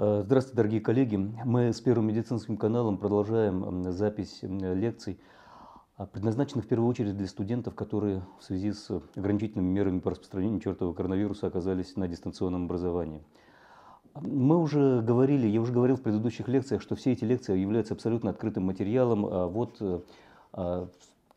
Э, здравствуйте, дорогие коллеги. Мы с Первым медицинским каналом продолжаем запись лекций, а, предназначенных в первую очередь для студентов, которые в связи с ограничительными мерами по распространению чертового коронавируса оказались на дистанционном образовании. Мы уже говорили, я уже говорил в предыдущих лекциях, что все эти лекции являются абсолютно открытым материалом. А вот э, а,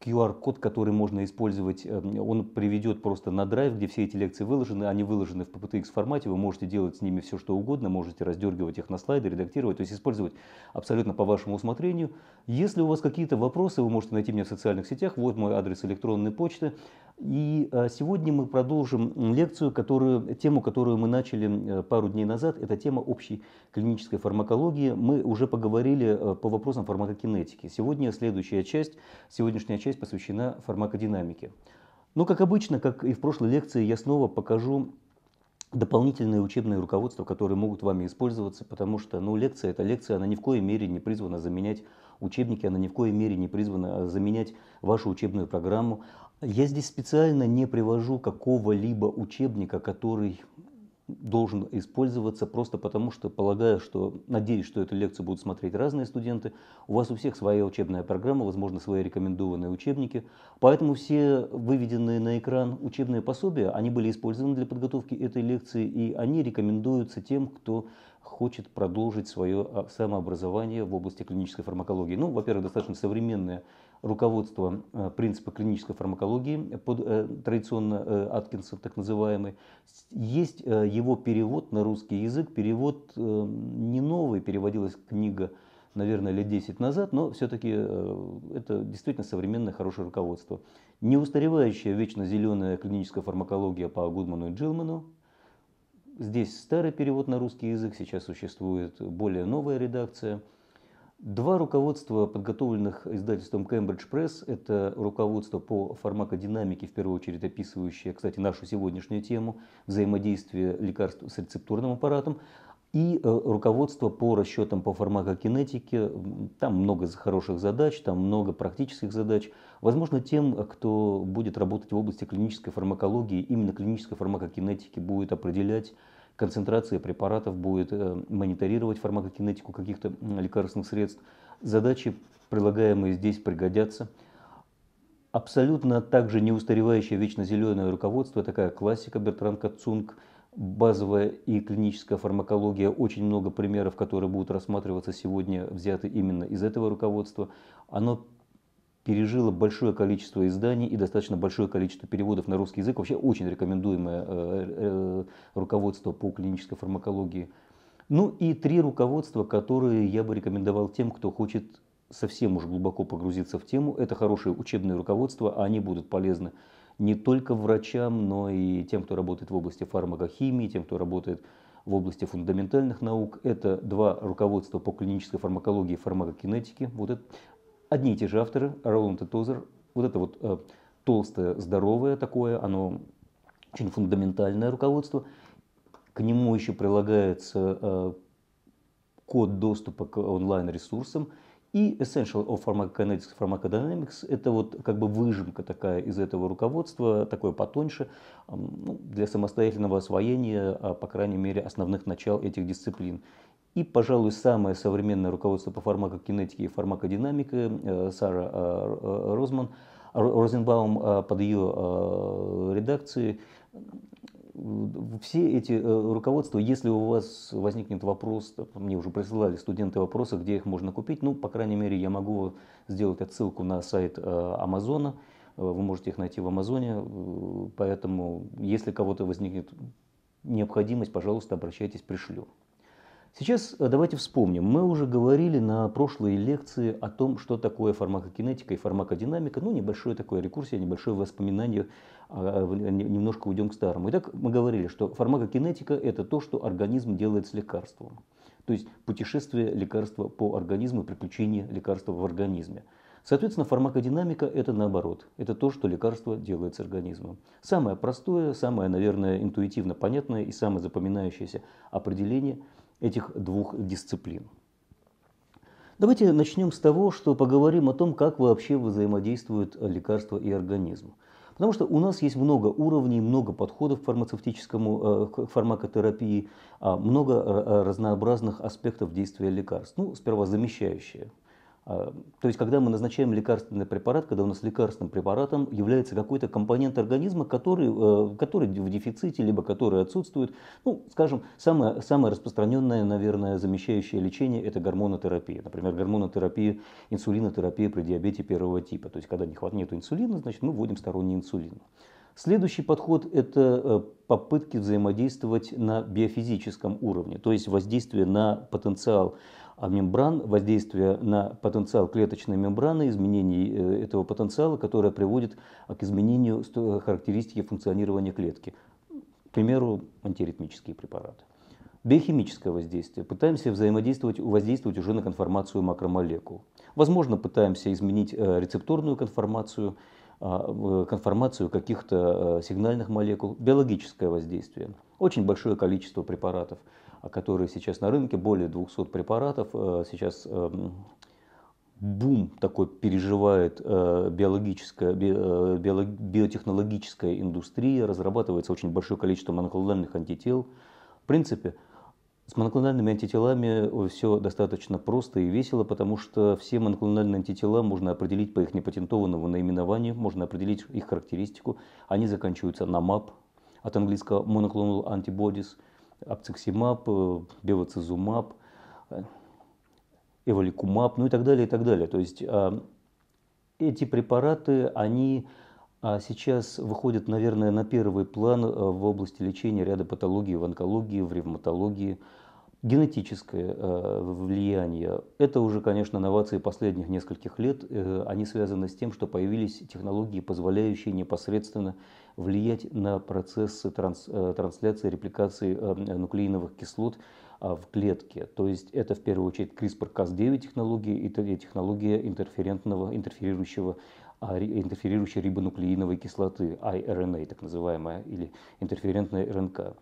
QR-код, который можно использовать, эм, он приведет просто на драйв, где все эти лекции выложены, они выложены в PPTX формате, вы можете делать с ними все, что угодно, можете раздергивать их на слайды, редактировать, то есть использовать абсолютно по вашему усмотрению. Если у вас какие-то вопросы, вы можете найти меня в социальных сетях, вот мой адрес электронной почты. И э, сегодня мы продолжим лекцию, которую, тему, которую мы начали э, пару дней назад. Это тема общей клинической фармакологии. Мы уже поговорили э, по вопросам фармакокинетики. Сегодня следующая часть, сегодняшняя часть посвящена фармакодинамике. Но, как обычно, как и в прошлой лекции, я снова покажу дополнительные учебные руководства, которые могут вами использоваться, потому что ну, лекция – это лекция, она ни в коей мере не призвана заменять учебники, она ни в коей мере не призвана заменять вашу учебную программу. Я здесь специально не привожу какого-либо учебника, который должен использоваться просто потому, что полагаю, что, надеюсь, что эту лекцию будут смотреть разные студенты. У вас у всех своя учебная программа, возможно, свои рекомендованные учебники. Поэтому все выведенные на экран учебные пособия, они были использованы для подготовки этой лекции, и они рекомендуются тем, кто хочет продолжить свое а, самообразование в области клинической фармакологии. Ну, во-первых, достаточно современное руководство э, принципа клинической фармакологии, под, э, традиционно э, Аткинсон так называемый. Есть его перевод на русский язык, перевод не новый, переводилась книга, наверное, лет 10 назад, но все-таки это действительно современное хорошее руководство. Неустаревающая вечно зеленая клиническая фармакология по Гудману и Джилману. Здесь старый перевод на русский язык, сейчас существует более новая редакция – Два руководства, подготовленных издательством Cambridge Press, это руководство по фармакодинамике, в первую очередь описывающее, кстати, нашу сегодняшнюю тему, взаимодействие лекарств с рецептурным аппаратом, и э, руководство по расчетам по фармакокинетике. Там много хороших задач, там много практических задач. Возможно, тем, кто будет работать в области клинической фармакологии, именно клинической фармакокинетики будет определять концентрация препаратов будет э, мониторировать фармакокинетику каких-то лекарственных средств. Задачи, прилагаемые здесь, пригодятся. Абсолютно также неустаревающее вечно зеленое руководство, такая классика Бертран Кацунг, базовая и клиническая фармакология, очень много примеров, которые будут рассматриваться сегодня, взяты именно из этого руководства. Оно пережила большое количество изданий и достаточно большое количество переводов на русский язык. Вообще очень рекомендуемое э, э, руководство по клинической фармакологии. Ну и три руководства, которые я бы рекомендовал тем, кто хочет совсем уж глубоко погрузиться в тему. Это хорошие учебные руководства, они будут полезны не только врачам, но и тем, кто работает в области фармакохимии, тем, кто работает в области фундаментальных наук. Это два руководства по клинической фармакологии и фармакокинетике. Вот это одни и те же авторы, Роланд и Тозер. Вот это вот э, толстое, здоровое такое, оно очень фундаментальное руководство. К нему еще прилагается э, код доступа к онлайн-ресурсам. И Essential of Pharmacokinetics Pharmacodynamics – это вот как бы выжимка такая из этого руководства, такое потоньше, ну, для самостоятельного освоения, а, по крайней мере, основных начал этих дисциплин. И, пожалуй, самое современное руководство по фармакокинетике и фармакодинамике э, Сара э, э, Розман, Розенбаум под ее редакцией. Все эти руководства, если у вас возникнет вопрос, мне уже присылали студенты вопросы, где их можно купить, ну, по крайней мере, я могу сделать отсылку на сайт Амазона, вы можете их найти в Амазоне, поэтому, если кого-то возникнет необходимость, пожалуйста, обращайтесь, пришлю. Сейчас э, давайте вспомним. Мы уже говорили на прошлой лекции о том, что такое фармакокинетика и фармакодинамика. Ну, небольшое такое рекурсия, небольшое воспоминание, а, немножко уйдем к старому. Итак, мы говорили, что фармакокинетика – это то, что организм делает с лекарством. То есть путешествие лекарства по организму, приключение лекарства в организме. Соответственно, фармакодинамика – это наоборот. Это то, что лекарство делает с организмом. Самое простое, самое, наверное, интуитивно понятное и самое запоминающееся определение – этих двух дисциплин. Давайте начнем с того, что поговорим о том, как вообще взаимодействуют лекарства и организм. Потому что у нас есть много уровней, много подходов к фармацевтическому, к фармакотерапии, а, много разнообразных аспектов действия лекарств. Ну, сперва замещающие то есть, когда мы назначаем лекарственный препарат, когда у нас лекарственным препаратом является какой-то компонент организма, который, э, который в дефиците, либо который отсутствует. Ну, скажем, самое, самое распространенное, наверное, замещающее лечение – это гормонотерапия. Например, гормонотерапия, инсулинотерапия при диабете первого типа. То есть, когда не хватает нет инсулина, значит, мы вводим сторонний инсулин. Следующий подход – это э, попытки взаимодействовать на биофизическом уровне, то есть воздействие на потенциал а мембран, воздействие на потенциал клеточной мембраны, изменение э, этого потенциала, которое приводит к изменению характеристики функционирования клетки. К примеру, антиритмические препараты. Биохимическое воздействие. Пытаемся взаимодействовать, воздействовать уже на конформацию макромолекул. Возможно, пытаемся изменить э, рецепторную конформацию, а, конформацию каких-то э, сигнальных молекул. Биологическое воздействие. Очень большое количество препаратов – которые сейчас на рынке, более 200 препаратов. Э, сейчас эм, бум такой переживает э, биологическая, э, биотехнологическая индустрия, разрабатывается очень большое количество моноклональных антител. В принципе, с моноклональными антителами все достаточно просто и весело, потому что все моноклональные антитела можно определить по их непатентованному наименованию, можно определить их характеристику. Они заканчиваются на MAP, от английского monoclonal antibodies – апциксимаб, э, бевацизумаб, э, эволикумаб, ну и так далее, и так далее. То есть а, эти препараты, они а, сейчас выходят, наверное, на первый план э, в области лечения ряда патологий в онкологии, в ревматологии. Генетическое влияние – это уже, конечно, новации последних нескольких лет. Они связаны с тем, что появились технологии, позволяющие непосредственно влиять на процессы транс, э, трансляции, репликации э, нуклеиновых кислот а, в клетке. То есть это в первую очередь CRISPR-Cas9 технология и технология интерферентного, интерферирующего а, интерферирующей рибонуклеиновой кислоты, iRNA, так называемая, или интерферентная РНК.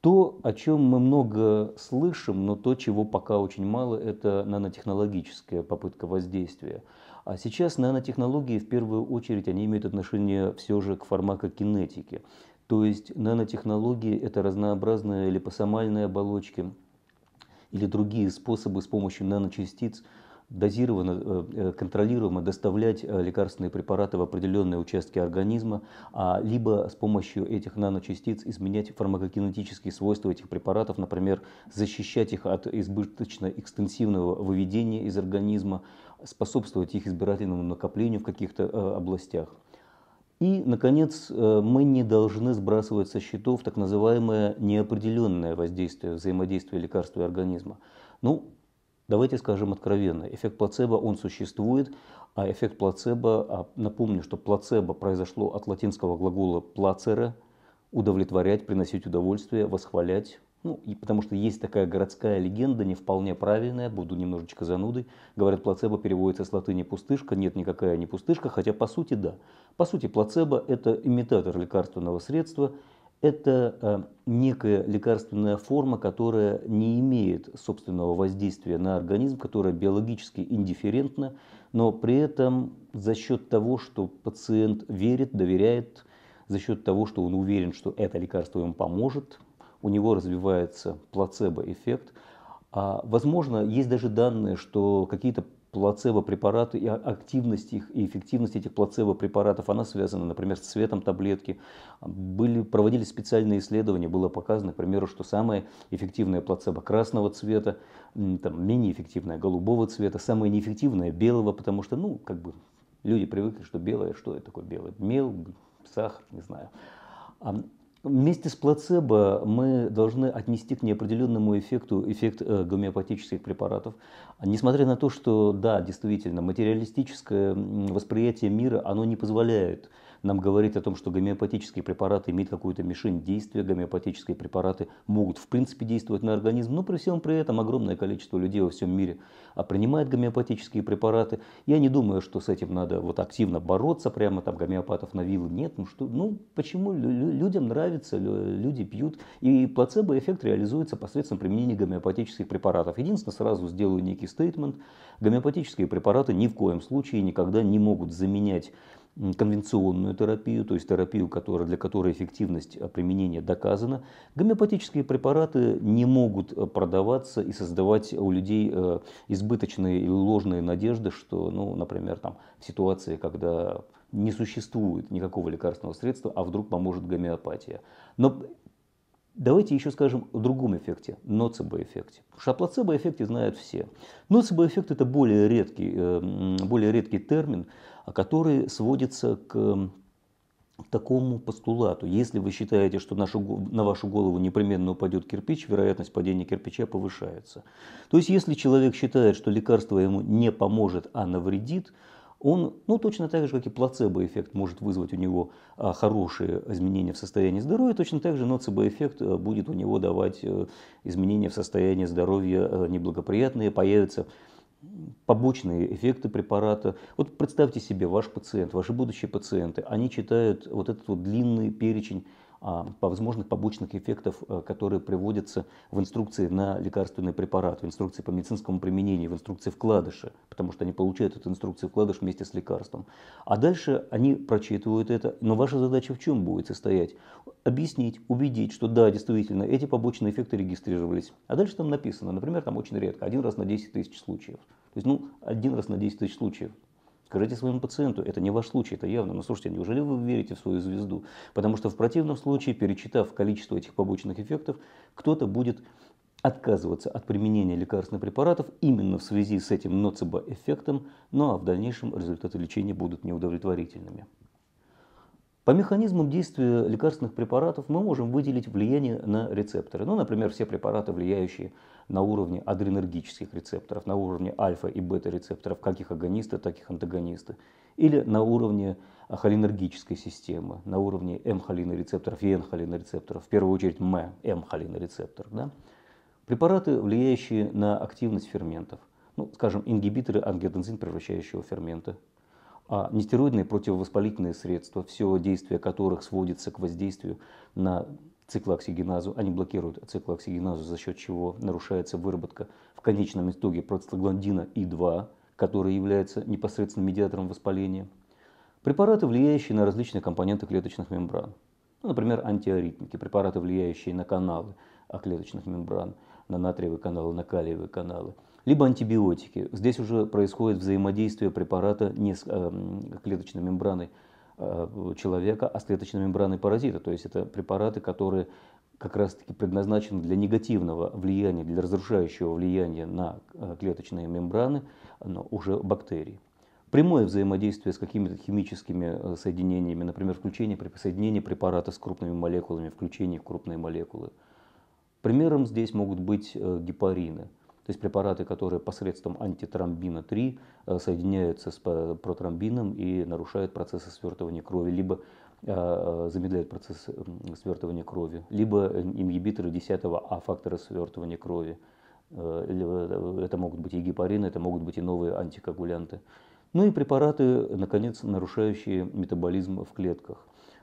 То, о чем мы много слышим, но то, чего пока очень мало, это нанотехнологическая попытка воздействия. А сейчас нанотехнологии в первую очередь они имеют отношение все же к фармакокинетике. То есть нанотехнологии – это разнообразные липосомальные оболочки или другие способы с помощью наночастиц дозированно, э, э, контролируемо доставлять э, лекарственные препараты в определенные участки организма, а либо с помощью этих наночастиц изменять фармакокинетические свойства этих препаратов, например, защищать их от избыточно экстенсивного выведения из организма, способствовать их избирательному накоплению в каких-то э, областях. И, наконец, э, мы не должны сбрасывать со счетов так называемое неопределенное воздействие, взаимодействие лекарства и организма. Ну, давайте скажем откровенно, эффект плацебо, он существует, а эффект плацебо, а напомню, что плацебо произошло от латинского глагола плацера, удовлетворять, приносить удовольствие, восхвалять, ну, и потому что есть такая городская легенда, не вполне правильная, буду немножечко занудой. Говорят, плацебо переводится с латыни пустышка. Нет, никакая не пустышка, хотя по сути да. По сути, плацебо – это имитатор лекарственного средства, это э, некая лекарственная форма, которая не имеет собственного воздействия на организм, которая биологически индифферентна, но при этом за счет того, что пациент верит, доверяет, за счет того, что он уверен, что это лекарство ему поможет, у него развивается плацебо-эффект. А, возможно, есть даже данные, что какие-то плацебо-препараты и активность их, и эффективность этих плацебо-препаратов, она связана, например, с цветом таблетки. Были, проводились специальные исследования, было показано, к примеру, что самое эффективное плацебо красного цвета, там, менее эффективное голубого цвета, самое неэффективное белого, потому что, ну, как бы люди привыкли, что белое, что это такое белое? Мел, сахар, не знаю. Вместе с плацебо мы должны отнести к неопределенному эффекту эффект э, гомеопатических препаратов. Несмотря на то, что, да, действительно, материалистическое восприятие мира, оно не позволяет нам говорить о том, что гомеопатические препараты имеют какую-то мишень действия, гомеопатические препараты могут в принципе действовать на организм, но при всем при этом огромное количество людей во всем мире а, принимает гомеопатические препараты. Я не думаю, что с этим надо вот активно бороться, прямо там гомеопатов на виллу нет. Ну, что, ну почему людям нравится, люди пьют, и плацебо-эффект реализуется посредством применения гомеопатических препаратов. Единственное, сразу сделаю некий стейтмент, гомеопатические препараты ни в коем случае никогда не могут заменять конвенционную терапию, то есть терапию, которая, для которой эффективность применения доказана. Гомеопатические препараты не могут продаваться и создавать у людей избыточные или ложные надежды, что, ну, например, там, в ситуации, когда не существует никакого лекарственного средства, а вдруг поможет гомеопатия. Но Давайте еще скажем о другом эффекте, ноцебо-эффекте. Потому что о плацебо-эффекте знают все. Ноцебо-эффект – это более редкий, э, более редкий термин, который сводится к такому постулату. Если вы считаете, что нашу, на вашу голову непременно упадет кирпич, вероятность падения кирпича повышается. То есть, если человек считает, что лекарство ему не поможет, а навредит, он, ну, точно так же, как и плацебо-эффект может вызвать у него а, хорошие изменения в состоянии здоровья, точно так же ноцебо-эффект а, будет у него давать а, изменения в состоянии здоровья а, неблагоприятные, появятся побочные эффекты препарата. Вот представьте себе, ваш пациент, ваши будущие пациенты, они читают вот этот вот длинный перечень по возможных побочных эффектов, э, которые приводятся в инструкции на лекарственный препарат, в инструкции по медицинскому применению, в инструкции вкладыша, потому что они получают эту инструкцию вкладыш вместе с лекарством. А дальше они прочитывают это, но ваша задача в чем будет состоять? Объяснить, убедить, что да, действительно, эти побочные эффекты регистрировались. А дальше там написано, например, там очень редко, один раз на 10 тысяч случаев. То есть, ну, один раз на 10 тысяч случаев. Скажите своему пациенту, это не ваш случай, это явно. Но слушайте, неужели вы верите в свою звезду? Потому что в противном случае, перечитав количество этих побочных эффектов, кто-то будет отказываться от применения лекарственных препаратов именно в связи с этим ноцебо-эффектом, ну а в дальнейшем результаты лечения будут неудовлетворительными. По механизмам действия лекарственных препаратов мы можем выделить влияние на рецепторы. Ну, например, все препараты, влияющие на уровне адренергических рецепторов, на уровне альфа и бета рецепторов, как их агонисты, так и антагонисты. Или на уровне холинергической системы, на уровне М-холинорецепторов и Н-холинорецепторов, в первую очередь М, М-холинорецептор. Да? Препараты, влияющие на активность ферментов, ну, скажем, ингибиторы ангиотензин превращающего фермента, нестероидные противовоспалительные средства, все действие которых сводится к воздействию на циклооксигеназу, они блокируют циклооксигеназу, за счет чего нарушается выработка в конечном итоге простагландина И2, который является непосредственным медиатором воспаления. Препараты, влияющие на различные компоненты клеточных мембран. Ну, например, антиаритмики, препараты, влияющие на каналы клеточных мембран, на натриевые каналы, на калиевые каналы – либо антибиотики. Здесь уже происходит взаимодействие препарата не с э, клеточной мембраной э, человека, а с клеточной мембраной паразита. То есть это препараты, которые как раз таки предназначены для негативного влияния, для разрушающего влияния на э, клеточные мембраны, но уже бактерий. Прямое взаимодействие с какими-то химическими соединениями, например, включение, соединение препарата с крупными молекулами, включение в крупные молекулы. Примером здесь могут быть гепарины – то есть препараты, которые посредством антитромбина 3 э, соединяются с протромбином и нарушают процессы свертывания крови, либо э, э, замедляют процесс свертывания крови, либо ингибиторы 10 А-фактора свертывания крови. Это могут быть и гепарины, это могут быть и новые антикоагулянты. Ну и препараты, наконец, нарушающие метаболизм в клетках.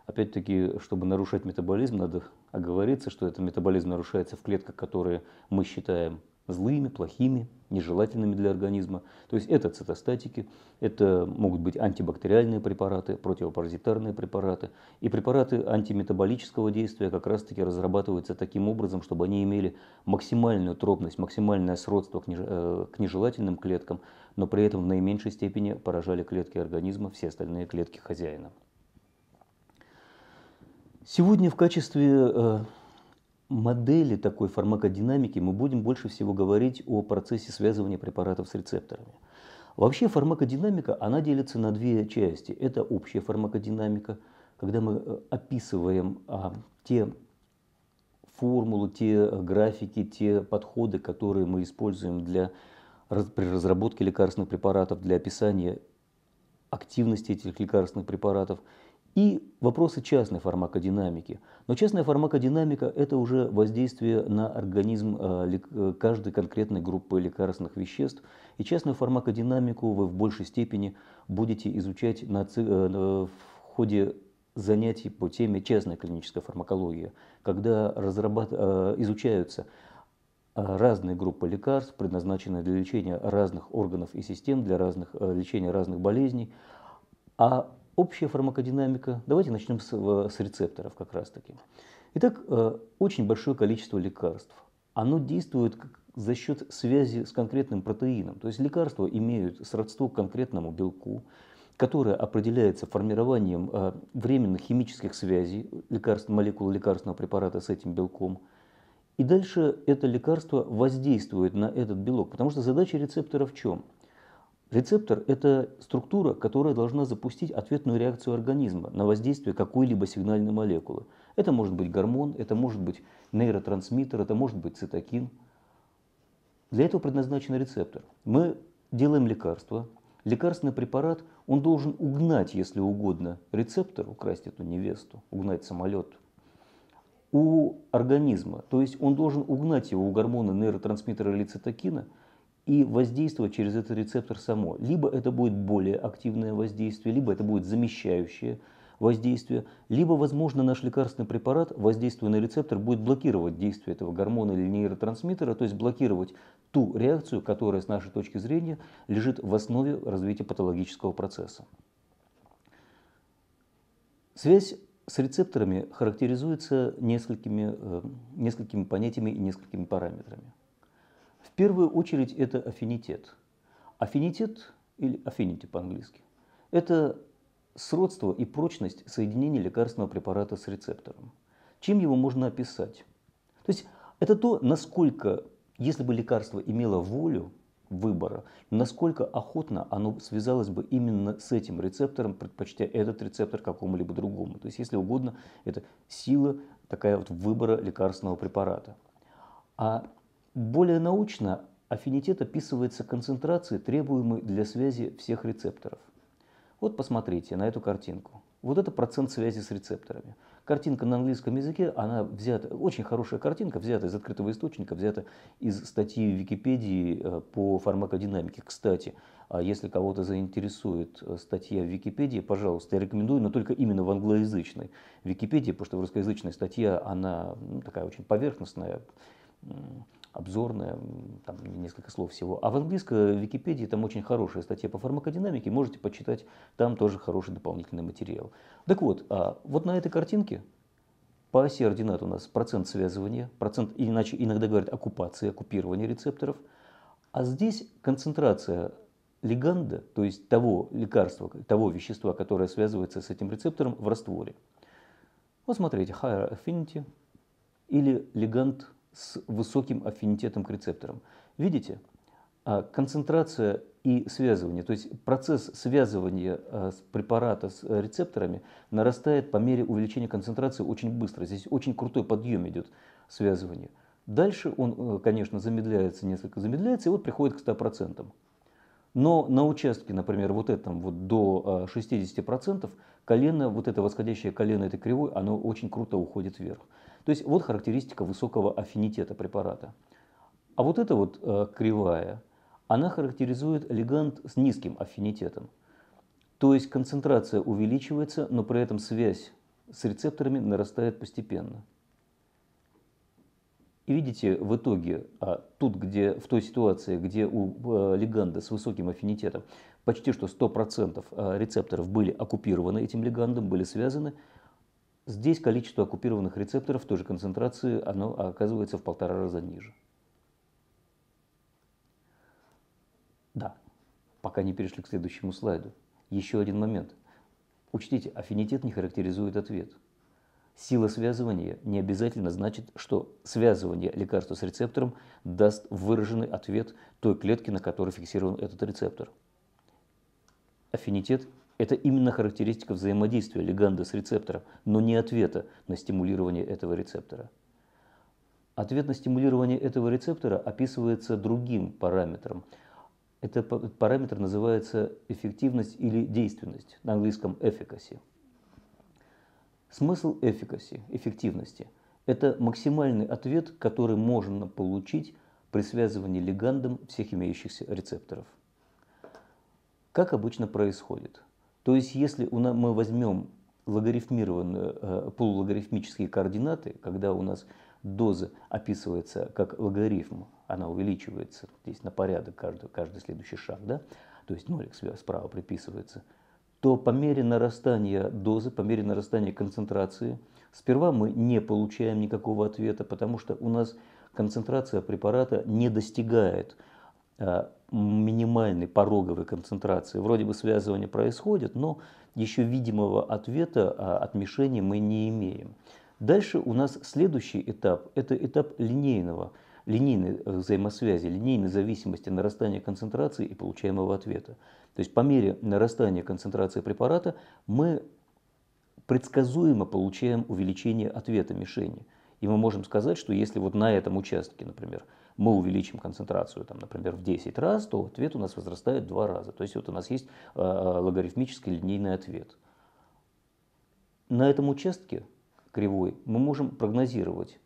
Опять-таки, чтобы нарушать метаболизм, надо оговориться, что этот метаболизм нарушается в клетках, которые мы считаем злыми, плохими, нежелательными для организма. То есть это цитостатики, это могут быть антибактериальные препараты, противопаразитарные препараты. И препараты антиметаболического действия как раз-таки разрабатываются таким образом, чтобы они имели максимальную тропность, максимальное сродство к э, нежелательным клеткам, но при этом в наименьшей степени поражали клетки организма, все остальные клетки хозяина. Сегодня в качестве э, модели такой фармакодинамики мы будем больше всего говорить о процессе связывания препаратов с рецепторами. Вообще фармакодинамика, она делится на две части. Это общая фармакодинамика, когда мы э, описываем а, те формулы, те графики, те подходы, которые мы используем для, при разработке лекарственных препаратов, для описания активности этих лекарственных препаратов – и вопросы частной фармакодинамики. Но частная фармакодинамика – это уже воздействие на организм э, э, каждой конкретной группы лекарственных веществ. И частную фармакодинамику вы в большей степени будете изучать на, э, в ходе занятий по теме частная клиническая фармакология, когда разрабат... изучаются разные группы лекарств, предназначенные для лечения разных органов и систем, для разных, лечения разных болезней, а общая фармакодинамика. Давайте начнем с, с рецепторов как раз таки. Итак, э, очень большое количество лекарств. Оно действует за счет связи с конкретным протеином. То есть лекарства имеют сродство к конкретному белку, которое определяется формированием э, временных химических связей лекарств, молекул лекарственного препарата с этим белком. И дальше это лекарство воздействует на этот белок, потому что задача рецептора в чем? Рецептор – это структура, которая должна запустить ответную реакцию организма на воздействие какой-либо сигнальной молекулы. Это может быть гормон, это может быть нейротрансмиттер, это может быть цитокин. Для этого предназначен рецептор. Мы делаем лекарство. Лекарственный препарат, он должен угнать, если угодно, рецептор, украсть эту невесту, угнать самолет у организма. То есть он должен угнать его у гормона нейротрансмиттера или цитокина – и воздействовать через этот рецептор само. Либо это будет более активное воздействие, либо это будет замещающее воздействие, либо, возможно, наш лекарственный препарат, воздействуя на рецептор, будет блокировать действие этого гормона или нейротрансмиттера, то есть блокировать ту реакцию, которая с нашей точки зрения лежит в основе развития патологического процесса. Связь с рецепторами характеризуется несколькими, э, несколькими понятиями и несколькими параметрами. Первую очередь это аффинитет. Аффинитет, или affinity по-английски, это сродство и прочность соединения лекарственного препарата с рецептором. Чем его можно описать? То есть это то, насколько, если бы лекарство имело волю выбора, насколько охотно оно связалось бы именно с этим рецептором, предпочтя этот рецептор какому-либо другому. То есть, если угодно, это сила такая вот выбора лекарственного препарата. А более научно аффинитет описывается концентрацией, требуемой для связи всех рецепторов. Вот посмотрите на эту картинку. Вот это процент связи с рецепторами. Картинка на английском языке, она взята, очень хорошая картинка, взята из открытого источника, взята из статьи в Википедии э, по фармакодинамике. Кстати, а если кого-то заинтересует э, статья в Википедии, пожалуйста, я рекомендую, но только именно в англоязычной Википедии, потому что в русскоязычной статья, она ну, такая очень поверхностная, обзорная, там несколько слов всего. А в английской Википедии там очень хорошая статья по фармакодинамике, можете почитать, там тоже хороший дополнительный материал. Так вот, а вот на этой картинке по оси ординат у нас процент связывания, процент, иначе иногда говорят оккупации, оккупирования рецепторов. А здесь концентрация леганда, то есть того лекарства, того вещества, которое связывается с этим рецептором в растворе. Вот смотрите, higher affinity или леганд с высоким аффинитетом к рецепторам. Видите? А концентрация и связывание, то есть процесс связывания а, препарата с э, рецепторами нарастает по мере увеличения концентрации очень быстро. Здесь очень крутой подъем идет связывания. Дальше он, э, конечно, замедляется, несколько замедляется, и вот приходит к 100%. Но на участке, например, вот этом вот до 60%, а, колено, вот это восходящее колено этой кривой, оно очень круто уходит вверх. То есть вот характеристика высокого аффинитета препарата. А вот эта вот э, кривая, она характеризует легант с низким аффинитетом. То есть концентрация увеличивается, но при этом связь с рецепторами нарастает постепенно. И видите, в итоге, а, тут, где, в той ситуации, где у э, леганда с высоким аффинитетом почти что 100% э, рецепторов были оккупированы этим легандом, были связаны, Здесь количество оккупированных рецепторов той же концентрации оно оказывается в полтора раза ниже. Да, пока не перешли к следующему слайду. Еще один момент. Учтите, аффинитет не характеризует ответ. Сила связывания не обязательно значит, что связывание лекарства с рецептором даст выраженный ответ той клетки, на которой фиксирован этот рецептор. Аффинитет это именно характеристика взаимодействия леганда с рецептором, но не ответа на стимулирование этого рецептора. Ответ на стимулирование этого рецептора описывается другим параметром. Этот параметр называется эффективность или действенность, на английском efficacy. Смысл efficacy, эффективности – это максимальный ответ, который можно получить при связывании легандом всех имеющихся рецепторов. Как обычно происходит – то есть, если мы возьмем логарифмированные, э, полулогарифмические координаты, когда у нас доза описывается как логарифм, она увеличивается здесь на порядок каждый, каждый следующий шаг, да? то есть нолик справа приписывается, то по мере нарастания дозы, по мере нарастания концентрации, сперва мы не получаем никакого ответа, потому что у нас концентрация препарата не достигает э, минимальной пороговой концентрации. Вроде бы связывание происходит, но еще видимого ответа а, от мишени мы не имеем. Дальше у нас следующий этап – это этап линейного, линейной э, взаимосвязи, линейной зависимости нарастания концентрации и получаемого ответа. То есть по мере нарастания концентрации препарата мы предсказуемо получаем увеличение ответа мишени. И мы можем сказать, что если вот на этом участке, например, мы увеличим концентрацию, там, например, в 10 раз, то ответ у нас возрастает в 2 раза. То есть вот у нас есть э, логарифмический линейный ответ. На этом участке кривой мы можем прогнозировать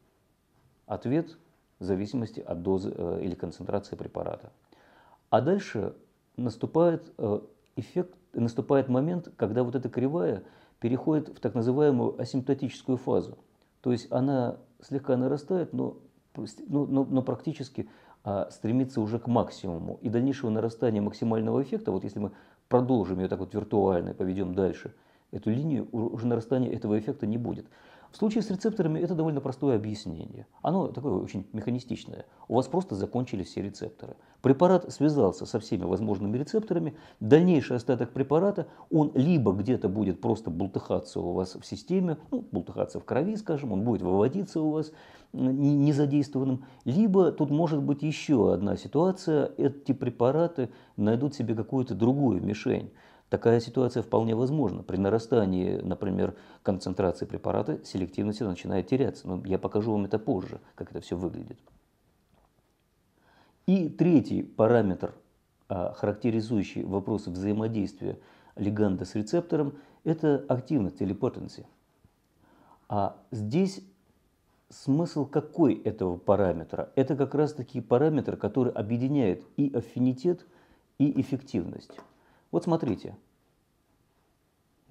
ответ в зависимости от дозы э, или концентрации препарата. А дальше наступает э, эффект, наступает момент, когда вот эта кривая переходит в так называемую асимптотическую фазу. То есть она слегка нарастает, но но, но, но практически а, стремится уже к максимуму. И дальнейшего нарастания максимального эффекта, вот если мы продолжим ее так вот виртуально и поведем дальше эту линию, уже нарастания этого эффекта не будет. В случае с рецепторами это довольно простое объяснение. Оно такое очень механистичное. У вас просто закончились все рецепторы. Препарат связался со всеми возможными рецепторами. Дальнейший остаток препарата, он либо где-то будет просто бултыхаться у вас в системе, ну, бултыхаться в крови, скажем, он будет выводиться у вас незадействованным, либо тут может быть еще одна ситуация, эти препараты найдут себе какую-то другую мишень. Такая ситуация вполне возможна. При нарастании, например, концентрации препарата селективность начинает теряться. Но я покажу вам это позже, как это все выглядит. И третий параметр, а, характеризующий вопросы взаимодействия лиганда с рецептором, это активность или потенция. А здесь смысл какой этого параметра? Это как раз таки параметр, который объединяет и аффинитет, и эффективность. Вот смотрите,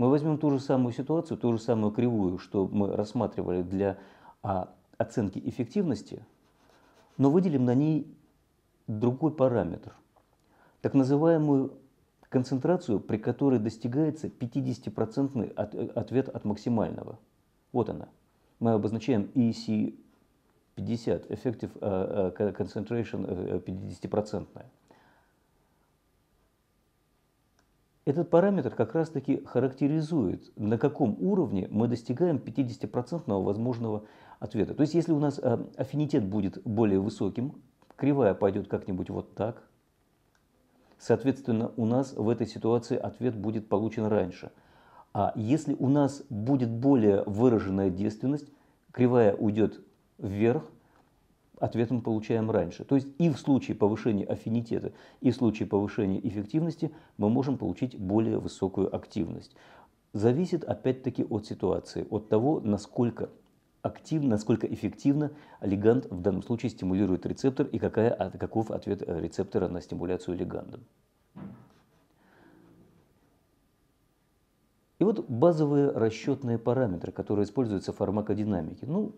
мы возьмем ту же самую ситуацию, ту же самую кривую, что мы рассматривали для а, оценки эффективности, но выделим на ней другой параметр, так называемую концентрацию, при которой достигается 50% от, ответ от максимального. Вот она. Мы обозначаем EC 50, Effective Concentration 50%. Этот параметр как раз-таки характеризует, на каком уровне мы достигаем 50% возможного ответа. То есть, если у нас э, аффинитет будет более высоким, кривая пойдет как-нибудь вот так, соответственно, у нас в этой ситуации ответ будет получен раньше. А если у нас будет более выраженная действенность, кривая уйдет вверх, ответ мы получаем раньше. То есть и в случае повышения аффинитета, и в случае повышения эффективности мы можем получить более высокую активность. Зависит опять-таки от ситуации, от того, насколько активно, насколько эффективно лигант в данном случае стимулирует рецептор и какая, каков ответ рецептора на стимуляцию лиганда. И вот базовые расчетные параметры, которые используются в фармакодинамике. Ну,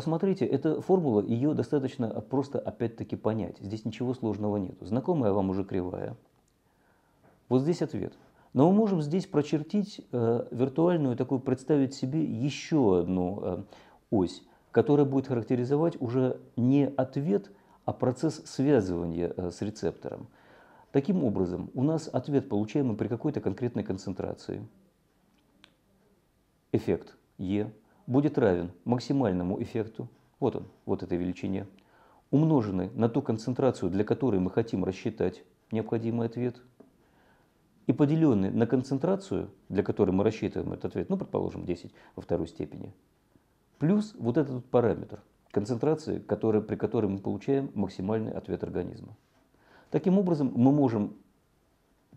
Посмотрите, эта формула, ее достаточно просто опять-таки понять. Здесь ничего сложного нет. Знакомая вам уже кривая. Вот здесь ответ. Но мы можем здесь прочертить э, виртуальную, такую представить себе еще одну э, ось, которая будет характеризовать уже не ответ, а процесс связывания э, с рецептором. Таким образом, у нас ответ получаемый при какой-то конкретной концентрации. Эффект Е будет равен максимальному эффекту, вот он, вот этой величине, умноженный на ту концентрацию, для которой мы хотим рассчитать необходимый ответ, и поделенный на концентрацию, для которой мы рассчитываем этот ответ, ну, предположим, 10 во второй степени, плюс вот этот параметр концентрации, который, при которой мы получаем максимальный ответ организма. Таким образом, мы можем,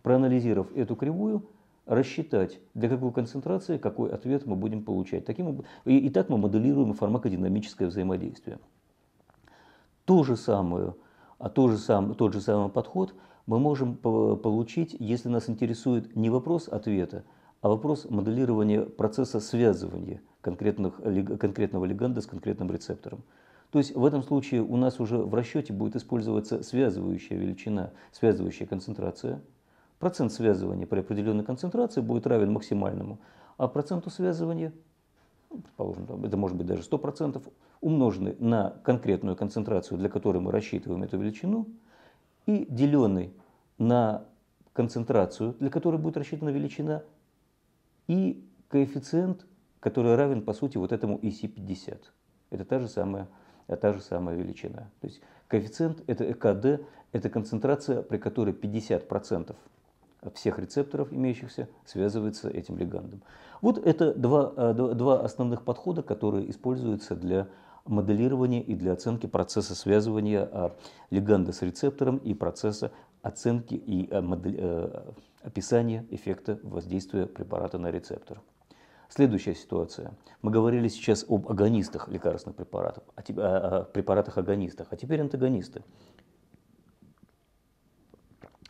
проанализировав эту кривую, рассчитать, для какой концентрации какой ответ мы будем получать. Таким, и, и так мы моделируем фармакодинамическое взаимодействие. То же самое, а то же сам, тот же самый подход мы можем получить, если нас интересует не вопрос ответа, а вопрос моделирования процесса связывания конкретных, конкретного леганда с конкретным рецептором. То есть в этом случае у нас уже в расчете будет использоваться связывающая величина, связывающая концентрация – процент связывания при определенной концентрации будет равен максимальному, а проценту связывания, ну, предположим, это может быть даже 100%, умноженный на конкретную концентрацию, для которой мы рассчитываем эту величину, и деленный на концентрацию, для которой будет рассчитана величина, и коэффициент, который равен, по сути, вот этому EC50. Это та же самая, та же самая величина. То есть коэффициент – это ЭКД, это концентрация, при которой 50% всех рецепторов, имеющихся, связывается этим лигандом. Вот это два, э, два основных подхода, которые используются для моделирования и для оценки процесса связывания а, лиганда с рецептором и процесса оценки и э, э, описания эффекта воздействия препарата на рецептор. Следующая ситуация. Мы говорили сейчас об агонистах лекарственных препаратов, о препаратах-агонистах, а теперь антагонисты.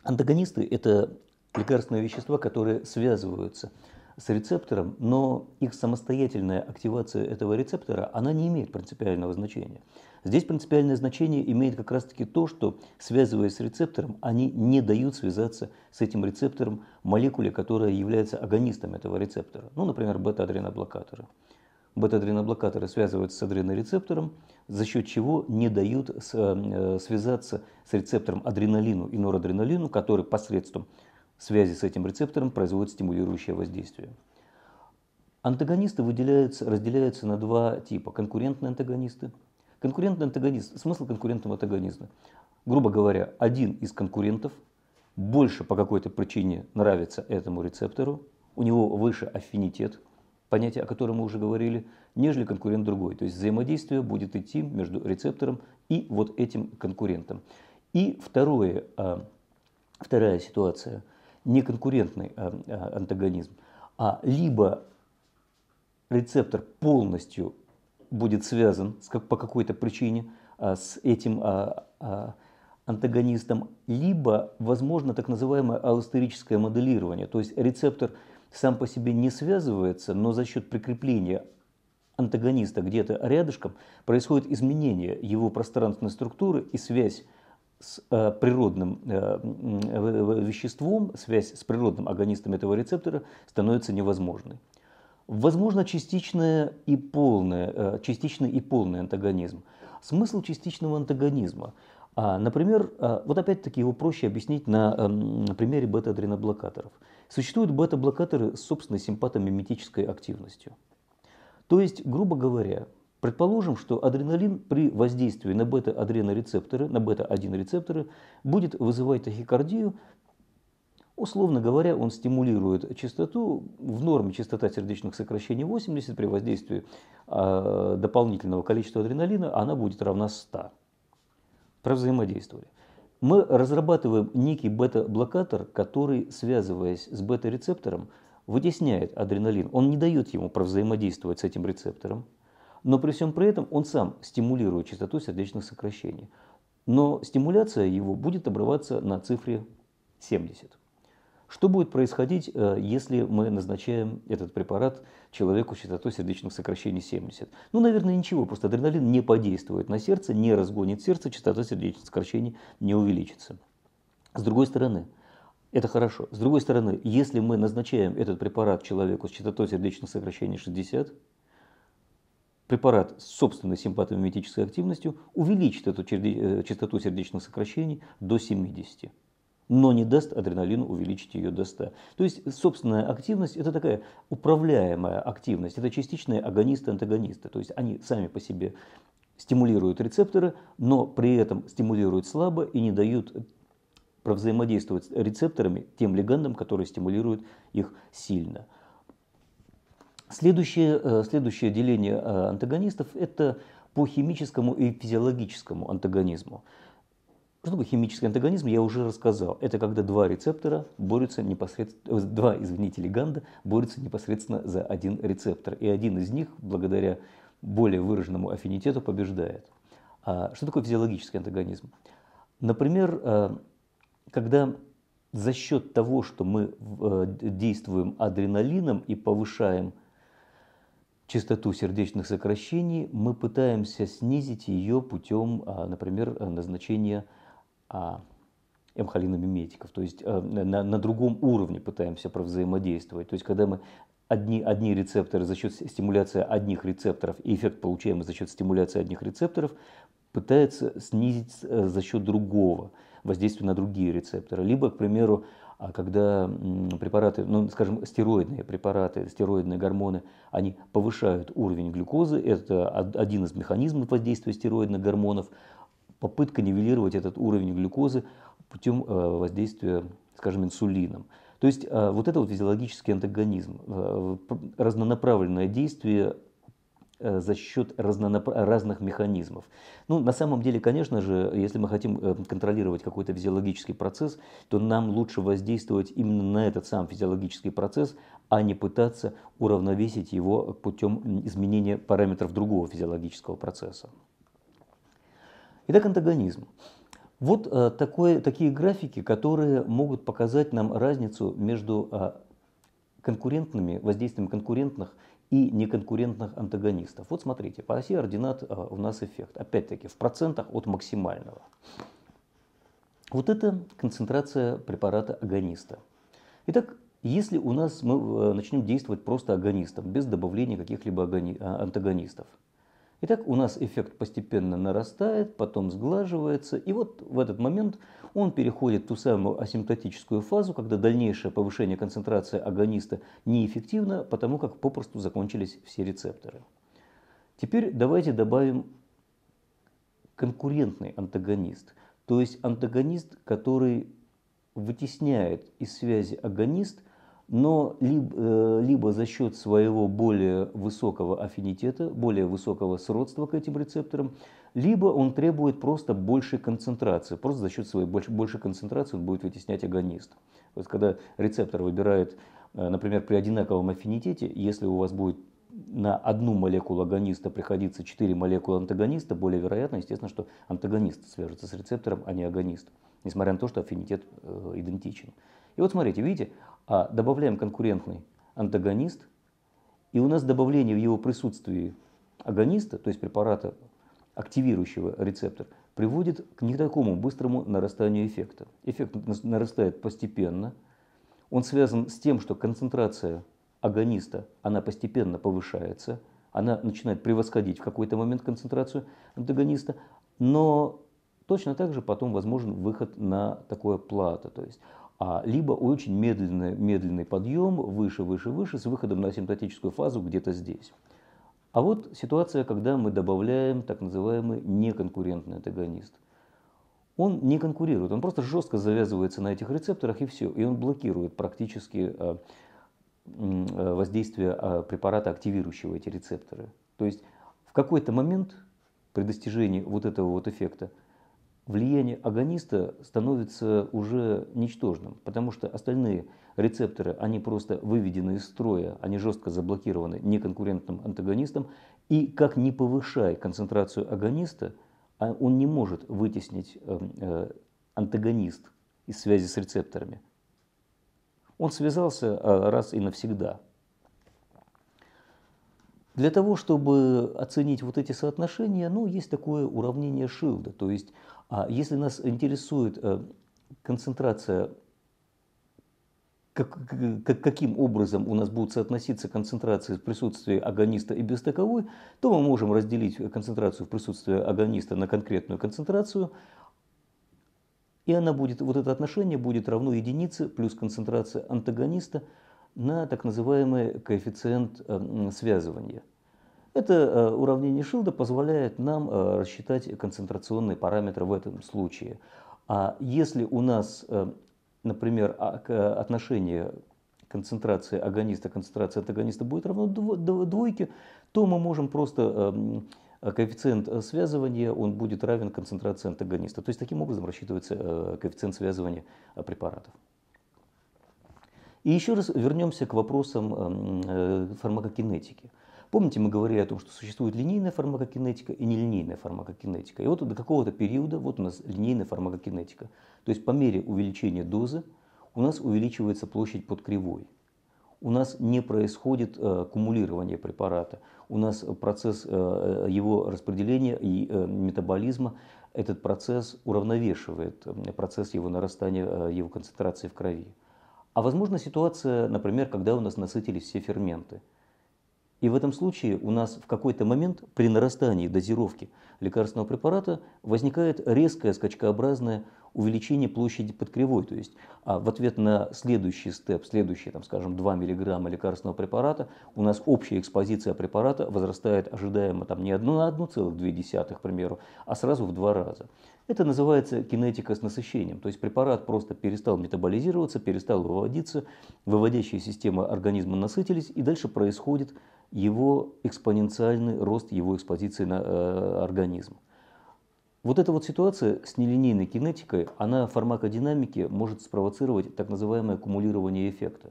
Антагонисты – это лекарственные вещества, которые связываются с рецептором, но их самостоятельная активация этого рецептора, она не имеет принципиального значения. Здесь принципиальное значение имеет как раз-таки то, что, связываясь с рецептором, они не дают связаться с этим рецептором молекуле, которая является агонистом этого рецептора. Ну, например, бета-адреноблокаторы. Бета-адреноблокаторы связываются с адренорецептором, за счет чего не дают э, связаться с рецептором адреналину и норадреналину, который посредством связи с этим рецептором производит стимулирующее воздействие. Антагонисты выделяются, разделяются на два типа. Конкурентные антагонисты. Конкурентный антагонист. Смысл конкурентного антагонизма. Грубо говоря, один из конкурентов больше по какой-то причине нравится этому рецептору, у него выше аффинитет, понятие, о котором мы уже говорили, нежели конкурент другой. То есть взаимодействие будет идти между рецептором и вот этим конкурентом. И второе, а, вторая ситуация – не конкурентный а, а, антагонизм, а либо рецептор полностью будет связан по какой-то причине а, с этим антагонистом, либо возможно так называемое аллостерическое моделирование, то есть рецептор сам по себе не связывается, но за счет прикрепления антагониста где-то рядышком происходит изменение его пространственной структуры и связь с э, природным э, веществом, связь с природным агонистом этого рецептора становится невозможной. Возможно частичное и полное, э, частичный и полный антагонизм. Смысл частичного антагонизма. А, например, вот опять-таки его проще объяснить на примере бета-адреноблокаторов. Существуют бета-блокаторы с собственной симпатомиметической активностью. То есть, грубо говоря, Предположим, что адреналин при воздействии на бета-адренорецепторы, на бета-1 рецепторы будет вызывать тахикардию. Условно говоря, он стимулирует частоту, в норме частота сердечных сокращений 80, при воздействии э, дополнительного количества адреналина она будет равна 100. Про взаимодействие. Мы разрабатываем некий бета-блокатор, который, связываясь с бета-рецептором, вытесняет адреналин. Он не дает ему провзаимодействовать с этим рецептором. Но при всем при этом он сам стимулирует частоту сердечных сокращений. Но стимуляция его будет обрываться на цифре 70. Что будет происходить, э, если мы назначаем этот препарат человеку с частотой сердечных сокращений 70? Ну, наверное, ничего, просто адреналин не подействует на сердце, не разгонит сердце, частота сердечных сокращений не увеличится. С другой стороны, это хорошо. С другой стороны, если мы назначаем этот препарат человеку с частотой сердечных сокращений 60, препарат с собственной симпатомиметической активностью увеличит эту э, частоту сердечных сокращений до 70 но не даст адреналину увеличить ее до 100. То есть собственная активность – это такая управляемая активность, это частичные агонисты-антагонисты. То есть они сами по себе стимулируют рецепторы, но при этом стимулируют слабо и не дают взаимодействовать с рецепторами тем легандам, которые стимулируют их сильно. Следующее, э, следующее деление э, антагонистов – это по химическому и физиологическому антагонизму. Что такое химический антагонизм, я уже рассказал. Это когда два рецептора борются непосредственно, э, два, извините, леганда борются непосредственно за один рецептор. И один из них, благодаря более выраженному аффинитету, побеждает. А что такое физиологический антагонизм? Например, когда за счет того, что мы действуем адреналином и повышаем частоту сердечных сокращений, мы пытаемся снизить ее путем, а, например, назначения а, М-холиномиметиков, то есть на, на другом уровне пытаемся взаимодействовать. То есть когда мы одни, одни рецепторы за счет стимуляции одних рецепторов и эффект получаемый за счет стимуляции одних рецепторов пытается снизить за счет другого воздействия на другие рецепторы. Либо, к примеру, а когда препараты, ну, скажем, стероидные препараты, стероидные гормоны, они повышают уровень глюкозы, это один из механизмов воздействия стероидных гормонов, попытка нивелировать этот уровень глюкозы путем э, воздействия, скажем, инсулином. То есть э, вот это вот физиологический антагонизм, э, разнонаправленное действие за счет разнонап... разных механизмов. Ну, на самом деле, конечно же, если мы хотим э, контролировать какой-то физиологический процесс, то нам лучше воздействовать именно на этот сам физиологический процесс, а не пытаться уравновесить его путем изменения параметров другого физиологического процесса. Итак, антагонизм. Вот э, такое, такие графики, которые могут показать нам разницу между конкурентными, воздействием конкурентных и неконкурентных антагонистов. Вот смотрите, по оси ординат а, у нас эффект, опять-таки в процентах от максимального. Вот это концентрация препарата агониста. Итак, если у нас мы э, начнем действовать просто агонистом, без добавления каких-либо а, антагонистов – Итак, у нас эффект постепенно нарастает, потом сглаживается, и вот в этот момент он переходит в ту самую асимптотическую фазу, когда дальнейшее повышение концентрации агониста неэффективно, потому как попросту закончились все рецепторы. Теперь давайте добавим конкурентный антагонист, то есть антагонист, который вытесняет из связи агонист – но либо, э, либо за счет своего более высокого аффинитета, более высокого сродства к этим рецепторам, либо он требует просто большей концентрации. Просто за счет своей больш, большей концентрации он будет вытеснять агонист. То есть, когда рецептор выбирает, э, например, при одинаковом аффинитете, если у вас будет на одну молекулу агониста приходится 4 молекулы антагониста, более вероятно, естественно, что антагонист свяжется с рецептором, а не агонист, несмотря на то, что аффинитет э, идентичен. И вот смотрите, видите, а добавляем конкурентный антагонист, и у нас добавление в его присутствии агониста, то есть препарата, активирующего рецептор, приводит к не такому быстрому нарастанию эффекта. Эффект нарастает постепенно. Он связан с тем, что концентрация агониста, она постепенно повышается, она начинает превосходить в какой-то момент концентрацию антагониста, но точно так же потом возможен выход на такое плато. То есть а либо очень медленный, медленный подъем выше, выше, выше с выходом на асимптотическую фазу где-то здесь. А вот ситуация, когда мы добавляем так называемый неконкурентный антагонист. Он не конкурирует, он просто жестко завязывается на этих рецепторах и все. И он блокирует практически э, воздействие э, препарата, активирующего эти рецепторы. То есть в какой-то момент при достижении вот этого вот эффекта влияние агониста становится уже ничтожным, потому что остальные рецепторы, они просто выведены из строя, они жестко заблокированы неконкурентным антагонистом, и как не повышая концентрацию агониста, а он не может вытеснить э, э, антагонист из связи с рецепторами. Он связался э, раз и навсегда. Для того, чтобы оценить вот эти соотношения, ну, есть такое уравнение Шилда, то есть а если нас интересует э, концентрация, как, каким образом у нас будут соотноситься концентрации в присутствии агониста и без таковой, то мы можем разделить концентрацию в присутствии агониста на конкретную концентрацию, и она будет, вот это отношение будет равно единице плюс концентрация антагониста на так называемый коэффициент э, связывания – это э, уравнение Шилда позволяет нам э, рассчитать концентрационные параметры в этом случае. А если у нас, например, а, отношение концентрации агониста, концентрации антагониста будет равно двойке, то мы можем просто коэффициент связывания, он будет равен концентрации антагониста. То есть таким образом рассчитывается коэффициент связывания препаратов. И еще раз вернемся к вопросам фармакокинетики. Помните, мы говорили о том, что существует линейная фармакокинетика и нелинейная фармакокинетика. И вот до какого-то периода вот у нас линейная фармакокинетика. То есть по мере увеличения дозы у нас увеличивается площадь под кривой. У нас не происходит э, кумулирование препарата. У нас процесс э, его распределения и э, метаболизма, этот процесс уравновешивает процесс его нарастания, его концентрации в крови. А возможно ситуация, например, когда у нас насытились все ферменты – и в этом случае у нас в какой-то момент при нарастании дозировки лекарственного препарата возникает резкое скачкообразное увеличение площади под кривой. То есть а в ответ на следующий степ, следующие, там, скажем, 2 мг лекарственного препарата, у нас общая экспозиция препарата возрастает ожидаемо там, не одну на 1,2, к примеру, а сразу в два раза. Это называется кинетика с насыщением. То есть препарат просто перестал метаболизироваться, перестал выводиться, выводящие системы организма насытились, и дальше происходит его экспоненциальный рост его экспозиции на э, организм. Вот эта вот ситуация с нелинейной кинетикой, она в фармакодинамике может спровоцировать так называемое аккумулирование эффекта.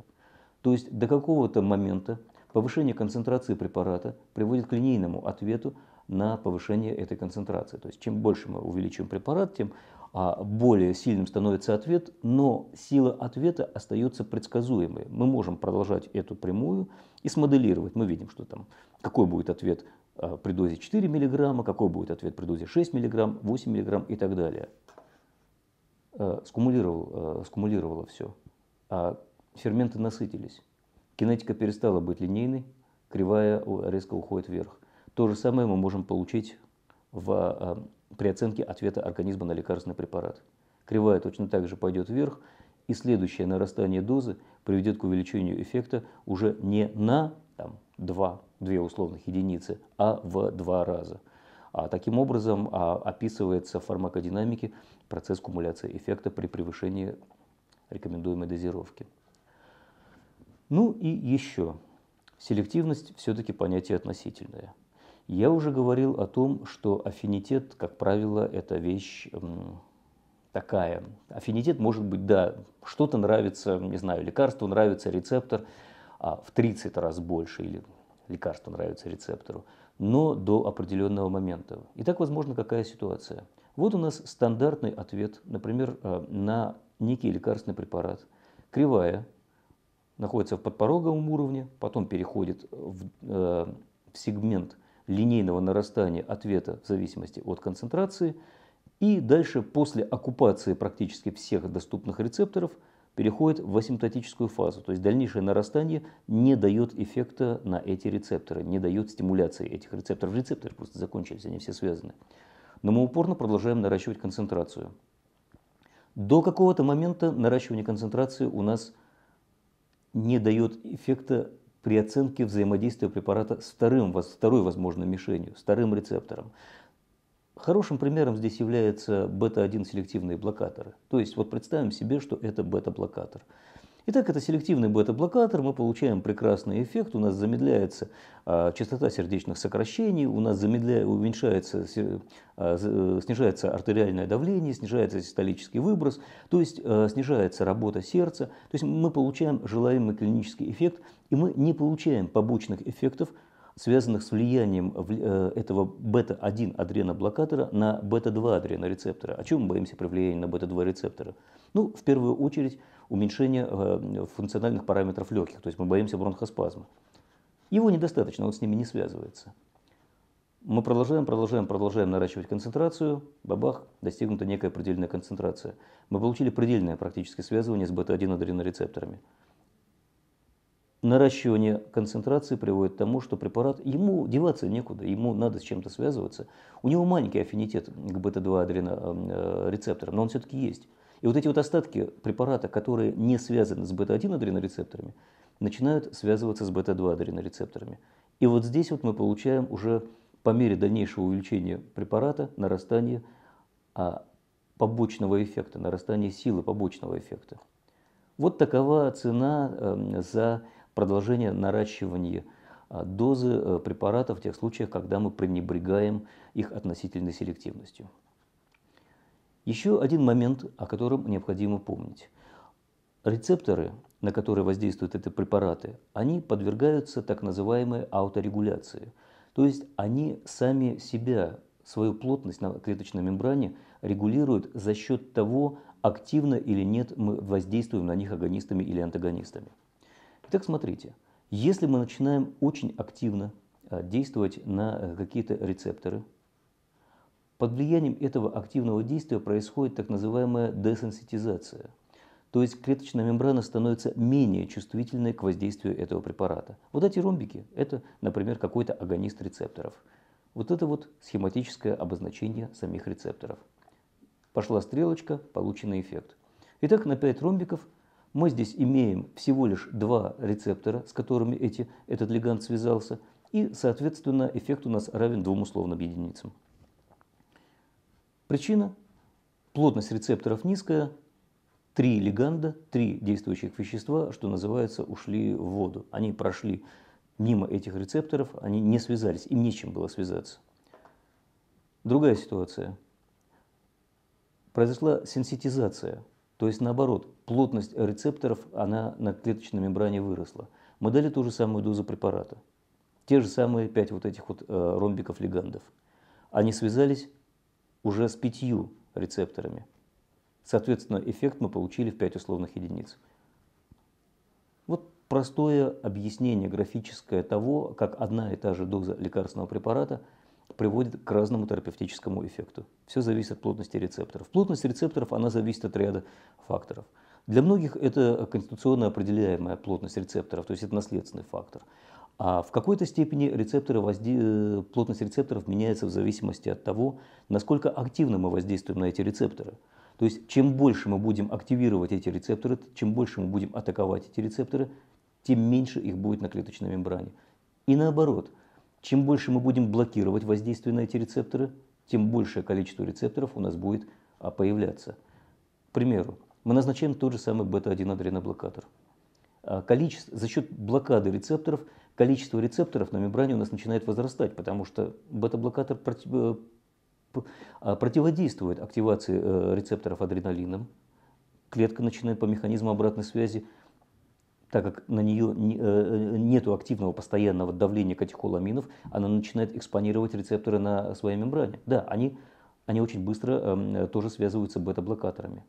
То есть до какого-то момента повышение концентрации препарата приводит к линейному ответу на повышение этой концентрации. То есть чем больше мы увеличиваем препарат, тем а, более сильным становится ответ, но сила ответа остается предсказуемой. Мы можем продолжать эту прямую и смоделировать. Мы видим, что там, какой будет ответ при дозе 4 мг, какой будет ответ при дозе 6 мг, 8 мг и так далее. А, скумулировал, скумулировало все. А ферменты насытились. Кинетика перестала быть линейной, кривая резко уходит вверх. То же самое мы можем получить в при оценке ответа организма на лекарственный препарат. Кривая точно так же пойдет вверх, и следующее нарастание дозы приведет к увеличению эффекта уже не на там, 2, 2 условных единицы, а в два раза. А таким образом а, описывается в фармакодинамике процесс кумуляции эффекта при превышении рекомендуемой дозировки. Ну и еще. Селективность все-таки понятие относительное. Я уже говорил о том, что аффинитет, как правило, это вещь такая. Аффинитет может быть, да, что-то нравится, не знаю, лекарству нравится рецептор а, в 30 раз больше, или лекарство нравится рецептору, но до определенного момента. Итак, возможно, какая ситуация? Вот у нас стандартный ответ, например, а, на некий лекарственный препарат. Кривая находится в подпороговом уровне, потом переходит в, э, в сегмент линейного нарастания ответа в зависимости от концентрации. И дальше после оккупации практически всех доступных рецепторов переходит в асимптотическую фазу. То есть дальнейшее нарастание не дает эффекта на эти рецепторы, не дает стимуляции этих рецепторов. Рецепторы просто закончились, они все связаны. Но мы упорно продолжаем наращивать концентрацию. До какого-то момента наращивание концентрации у нас не дает эффекта при оценке взаимодействия препарата с вторым, второй возможной мишенью, вторым рецептором. Хорошим примером здесь являются бета-1 селективные блокаторы. То есть вот представим себе, что это бета-блокатор. Итак, это селективный бета-блокатор, мы получаем прекрасный эффект, у нас замедляется а, частота сердечных сокращений, у нас замедля... уменьшается, а, э, снижается артериальное давление, снижается систолический выброс, то есть а, снижается работа сердца, то есть мы получаем желаемый клинический эффект, и мы не получаем побочных эффектов, связанных с влиянием э, этого бета-1 адреноблокатора на бета-2 адренорецептора. О чем мы боимся при влиянии на бета-2 рецептора? Ну, в первую очередь, уменьшение э, функциональных параметров легких, то есть мы боимся бронхоспазма. Его недостаточно, он с ними не связывается. Мы продолжаем, продолжаем, продолжаем наращивать концентрацию, бабах, достигнута некая предельная концентрация. Мы получили предельное практическое связывание с бета-1 адренорецепторами. Наращивание концентрации приводит к тому, что препарат, ему деваться некуда, ему надо с чем-то связываться. У него маленький аффинитет к бета-2 адренорецепторам, но он все-таки есть. И вот эти вот остатки препарата, которые не связаны с бета-1 адренорецепторами, начинают связываться с бета-2 адренорецепторами. И вот здесь вот мы получаем уже по мере дальнейшего увеличения препарата нарастание а, побочного эффекта, нарастание силы побочного эффекта. Вот такова цена э, за продолжение наращивания а, дозы э, препаратов в тех случаях, когда мы пренебрегаем их относительной селективностью. Еще один момент, о котором необходимо помнить. Рецепторы, на которые воздействуют эти препараты, они подвергаются так называемой ауторегуляции. То есть они сами себя, свою плотность на клеточной мембране регулируют за счет того, активно или нет мы воздействуем на них агонистами или антагонистами. Итак, смотрите, если мы начинаем очень активно действовать на какие-то рецепторы. Под влиянием этого активного действия происходит так называемая десенситизация – то есть клеточная мембрана становится менее чувствительной к воздействию этого препарата. Вот эти ромбики – это, например, какой-то агонист рецепторов. Вот это вот схематическое обозначение самих рецепторов. Пошла стрелочка, полученный эффект. Итак, на 5 ромбиков мы здесь имеем всего лишь два рецептора, с которыми эти, этот лигант связался, и, соответственно, эффект у нас равен двум условным единицам. Причина – плотность рецепторов низкая, три леганда, три действующих вещества, что называется, ушли в воду. Они прошли мимо этих рецепторов, они не связались, им нечем было связаться. Другая ситуация. Произошла сенситизация, то есть наоборот, плотность рецепторов, она на клеточной мембране выросла. Мы дали ту же самую дозу препарата. Те же самые пять вот этих вот э, ромбиков легандов. Они связались уже с пятью рецепторами. Соответственно, эффект мы получили в 5 условных единиц. Вот простое объяснение графическое того, как одна и та же доза лекарственного препарата приводит к разному терапевтическому эффекту. Все зависит от плотности рецепторов. Плотность рецепторов, она зависит от ряда факторов. Для многих это конституционно определяемая плотность рецепторов, то есть это наследственный фактор. А в какой-то степени рецепторы возде... Э, плотность рецепторов меняется в зависимости от того, насколько активно мы воздействуем на эти рецепторы. То есть чем больше мы будем активировать эти рецепторы, чем больше мы будем атаковать эти рецепторы, тем меньше их будет на клеточной мембране. И наоборот, чем больше мы будем блокировать воздействие на эти рецепторы, тем большее количество рецепторов у нас будет а, появляться. К примеру, мы назначаем тот же самый бета-1 адреноблокатор. А, количество, за счет блокады рецепторов количество рецепторов на мембране у нас начинает возрастать, потому что бета-блокатор э, а, противодействует активации э, рецепторов адреналином. Клетка начинает по механизму обратной связи, так как на нее э, нет активного постоянного давления катехоламинов, она начинает экспонировать рецепторы на своей мембране. Да, они, они очень быстро эм, тоже связываются бета-блокаторами.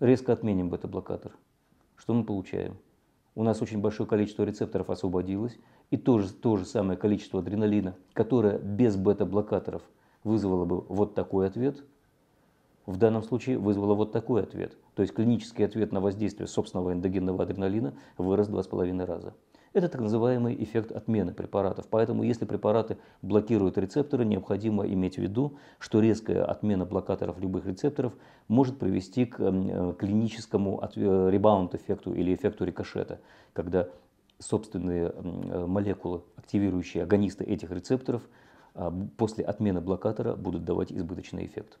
Резко отменим бета-блокатор. Что мы получаем? У нас очень большое количество рецепторов освободилось, и то же, то же самое количество адреналина, которое без бета-блокаторов – вызвало бы вот такой ответ, в данном случае вызвало вот такой ответ. То есть клинический ответ на воздействие собственного эндогенного адреналина вырос в 2,5 раза. Это так называемый эффект отмены препаратов. Поэтому если препараты блокируют рецепторы, необходимо иметь в виду, что резкая отмена блокаторов любых рецепторов может привести к э, клиническому э, ребаунд-эффекту или эффекту рикошета, когда собственные э, молекулы, активирующие агонисты этих рецепторов, а, после отмены блокатора будут давать избыточный эффект.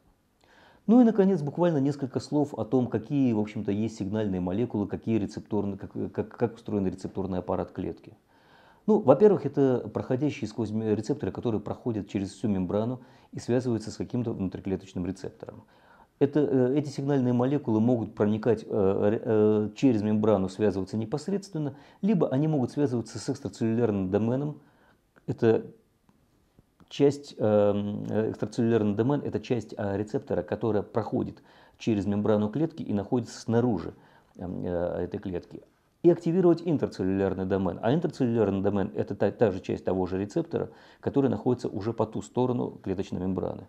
Ну и, наконец, буквально несколько слов о том, какие, в общем-то, есть сигнальные молекулы, какие рецепторные, как, как, как устроен рецепторный аппарат клетки. Ну, во-первых, это проходящие сквозь рецепторы, которые проходят через всю мембрану и связываются с каким-то внутриклеточным рецептором. Это, э, эти сигнальные молекулы могут проникать э, э, через мембрану, связываться непосредственно, либо они могут связываться с экстрацеллюлярным доменом. Это часть эм, экстрацеллюлярный домен – это часть а, рецептора, которая проходит через мембрану клетки и находится снаружи эм, э, этой клетки. И активировать интерцеллюлярный домен. А интерцеллюлярный домен – это та, та же часть того же рецептора, который находится уже по ту сторону клеточной мембраны.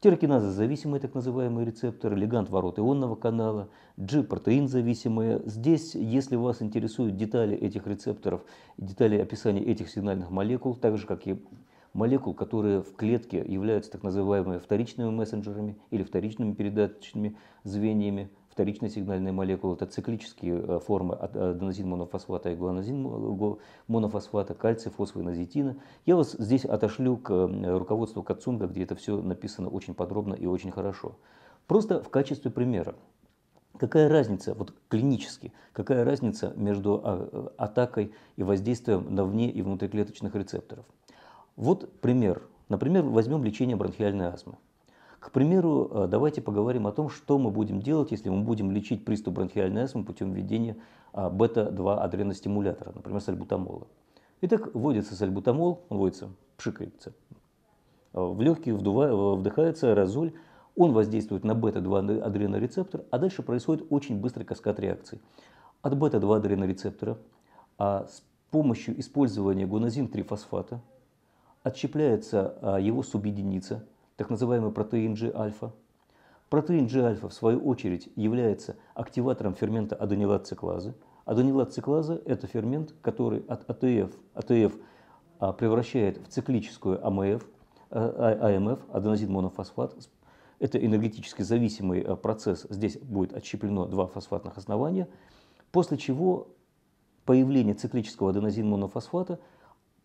Тирокиназа зависимые так называемые рецепторы, лигант ворот ионного канала, G-протеин зависимые. Здесь, если вас интересуют детали этих рецепторов, детали описания этих сигнальных молекул, так же как и молекул, которые в клетке являются так называемыми вторичными мессенджерами или вторичными передаточными звеньями. Вторичная сигнальная молекула – это циклические э, формы аденозин монофосфата и гуанозин монофосфата, кальций, фосфоинозитина. Я вас здесь отошлю к руководству Кацунга, где это все написано очень подробно и очень хорошо. Просто в качестве примера. Какая разница, вот клинически, какая разница между а, э, атакой и воздействием на вне и внутриклеточных рецепторов? Вот пример. Например, возьмем лечение бронхиальной астмы. К примеру, э, давайте поговорим о том, что мы будем делать, если мы будем лечить приступ бронхиальной астмы путем введения а, бета-2 адреностимулятора, например, сальбутамола. Итак, вводится сальбутамол, он вводится, пшикается. Э, в легкие э, вдыхается аэрозоль, он воздействует на бета-2 адренорецептор, а дальше происходит очень быстрый каскад реакций. От бета-2 адренорецептора а помощью использования гуанозин-3-фосфата отщепляется а, его субъединица, так называемый протеин G-альфа. Протеин G-альфа, в свою очередь, является активатором фермента аденилат-циклазы. Это фермент, который от АТФ, АТФ а, превращает в циклическую АМФ, АМФ, аденозин монофосфат. Это энергетически зависимый а, процесс. Здесь будет отщеплено два фосфатных основания, после чего появление циклического аденозин монофосфата –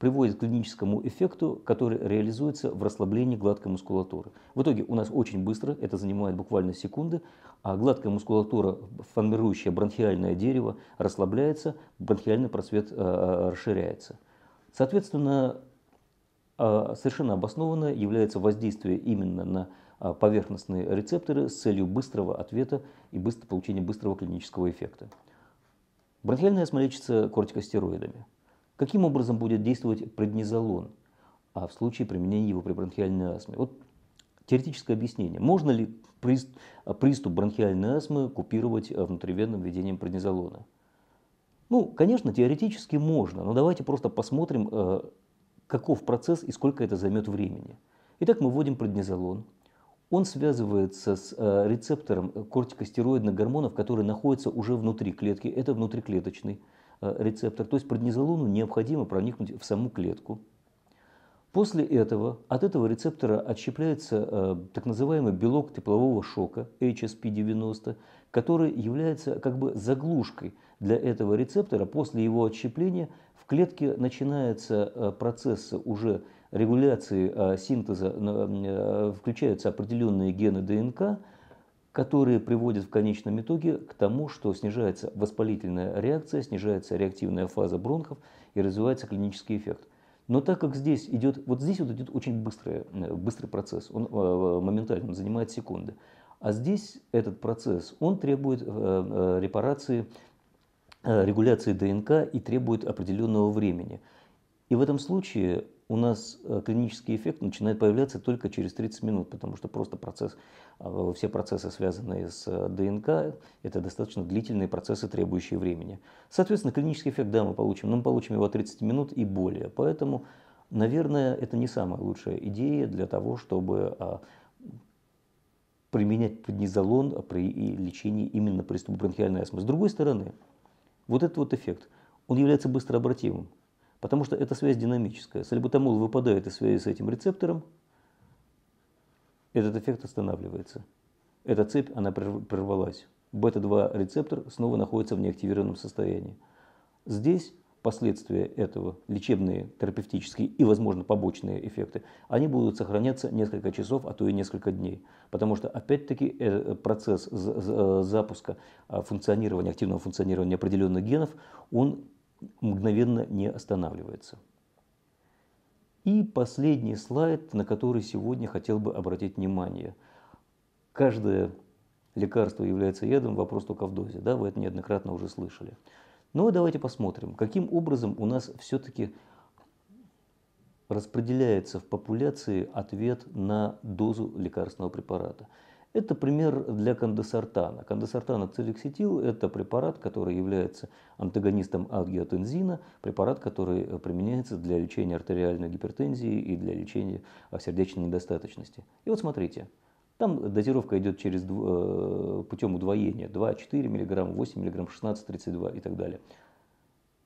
приводит к клиническому эффекту, который реализуется в расслаблении гладкой мускулатуры. В итоге у нас очень быстро, это занимает буквально секунды, а гладкая мускулатура, формирующая бронхиальное дерево, расслабляется, бронхиальный просвет э, э, расширяется. Соответственно, э, совершенно обоснованно является воздействие именно на поверхностные рецепторы с целью быстрого ответа и быстро, получения быстрого клинического эффекта. Бронхиальная астма кортикостероидами. Каким образом будет действовать преднизолон а в случае применения его при бронхиальной астме? Вот теоретическое объяснение. Можно ли приступ бронхиальной астмы купировать э, внутривенным введением преднизолона? Ну, конечно, теоретически можно, но давайте просто посмотрим, э, каков процесс и сколько это займет времени. Итак, мы вводим преднизолон. Он связывается с э, рецептором кортикостероидных гормонов, который находится уже внутри клетки. Это внутриклеточный рецептор. То есть преднизолону необходимо проникнуть в саму клетку. После этого от этого рецептора отщепляется э, так называемый белок теплового шока HSP90, который является как бы заглушкой для этого рецептора. После его отщепления в клетке начинается э, процесс уже регуляции э, синтеза, э, включаются определенные гены ДНК, которые приводят в конечном итоге к тому, что снижается воспалительная реакция, снижается реактивная фаза бронхов и развивается клинический эффект. Но так как здесь идет, вот здесь вот идет очень быстрый, э, быстрый процесс, он э, моментально он занимает секунды. А здесь этот процесс, он требует э, репарации, регуляции ДНК и требует определенного времени. И в этом случае у нас э, клинический эффект начинает появляться только через 30 минут, потому что просто процесс, э, все процессы, связанные с э, ДНК, это достаточно длительные процессы, требующие времени. Соответственно, клинический эффект, да, мы получим, но мы получим его 30 минут и более. Поэтому, наверное, это не самая лучшая идея для того, чтобы а, применять преднизолон при лечении именно приступа бронхиальной астмы. С другой стороны, вот этот вот эффект, он является быстрообратимым. Потому что эта связь динамическая. Сальбутамол выпадает из связи с этим рецептором, этот эффект останавливается. Эта цепь, она прервалась. Бета-2 рецептор снова находится в неактивированном состоянии. Здесь последствия этого, лечебные, терапевтические и, возможно, побочные эффекты, они будут сохраняться несколько часов, а то и несколько дней. Потому что, опять-таки, э, процесс запуска а, функционирования, активного функционирования определенных генов, он мгновенно не останавливается. И последний слайд, на который сегодня хотел бы обратить внимание. Каждое лекарство является ядом, вопрос только в дозе. Да, вы это неоднократно уже слышали. Но давайте посмотрим, каким образом у нас все-таки распределяется в популяции ответ на дозу лекарственного препарата. Это пример для кандесартана. Кандесартан ацилексетил – это препарат, который является антагонистом ангиотензина, препарат, который применяется для лечения артериальной гипертензии и для лечения сердечной недостаточности. И вот смотрите, там дозировка идет через, э, путем удвоения 2-4 мг, 8 мг, 16-32 и так далее.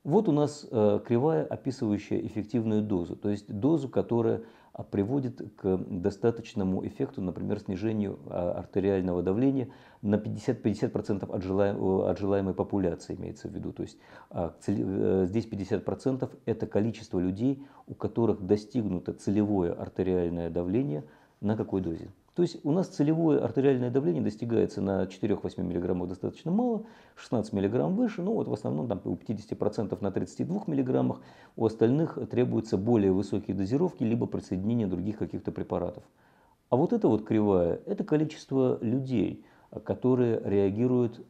Вот у нас э, кривая, описывающая эффективную дозу, то есть дозу, которая приводит к достаточному эффекту, например, снижению а, артериального давления на 50-50% от, желаем, от желаемой популяции, имеется в виду. То есть а, э, здесь 50% это количество людей, у которых достигнуто целевое артериальное давление на какой дозе? То есть у нас целевое артериальное давление достигается на 4-8 мг достаточно мало, 16 мг выше, ну вот в основном там у 50% на 32 мг, у остальных требуются более высокие дозировки, либо присоединение других каких-то препаратов. А вот это вот кривая, это количество людей, которые реагируют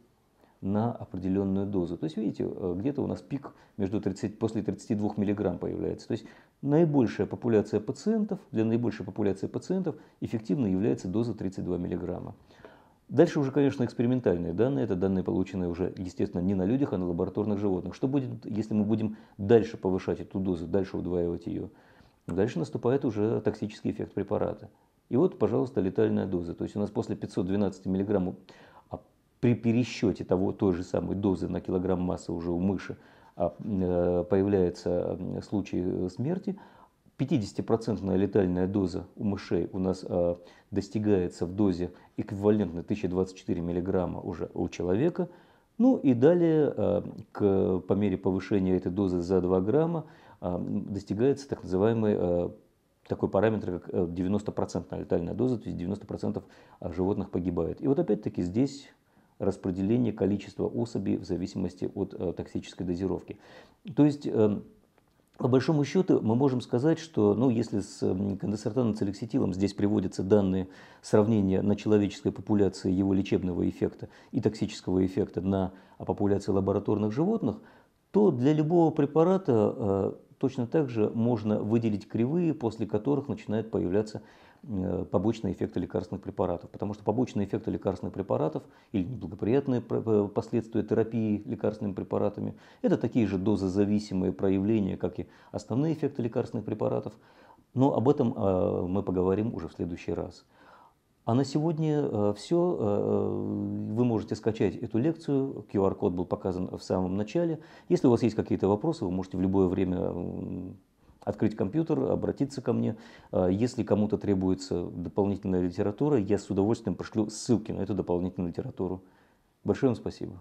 на определенную дозу. То есть, видите, э, где-то у нас пик между 30, после 32 мг появляется. То есть, наибольшая популяция пациентов, для наибольшей популяции пациентов эффективно является доза 32 мг. Дальше уже, конечно, экспериментальные данные. Это данные, полученные уже, естественно, не на людях, а на лабораторных животных. Что будет, если мы будем дальше повышать эту дозу, дальше удваивать ее? Дальше наступает уже токсический эффект препарата. И вот, пожалуйста, летальная доза. То есть у нас после 512 мг а при пересчете того, той же самой дозы на килограмм массы уже у мыши а, э, появляется случай смерти, 50% летальная доза у мышей у нас э, достигается в дозе эквивалентной 1024 мг уже у человека. Ну и далее, э, к, по мере повышения этой дозы за 2 грамма, э, достигается так называемый э, такой параметр, как 90% э, летальная доза, то есть 90% животных погибает. И вот опять-таки здесь распределение количества особей в зависимости от э, токсической дозировки. То есть э, по большому счету мы можем сказать, что ну, если с конденсатаном целекситилом здесь приводятся данные сравнения на человеческой популяции его лечебного эффекта и токсического эффекта на популяции лабораторных животных, то для любого препарата э, точно так же можно выделить кривые, после которых начинает появляться побочные эффекты лекарственных препаратов. Потому что побочные эффекты лекарственных препаратов или неблагоприятные э, последствия терапии лекарственными препаратами – это такие же дозозависимые проявления, как и основные эффекты лекарственных препаратов. Но об этом э, мы поговорим уже в следующий раз. А на сегодня все. Вы можете скачать эту лекцию. QR-код был показан в самом начале. Если у вас есть какие-то вопросы, вы можете в любое время открыть компьютер, обратиться ко мне. А, если кому-то требуется дополнительная литература, я с удовольствием пришлю ссылки на эту дополнительную литературу. Большое вам спасибо.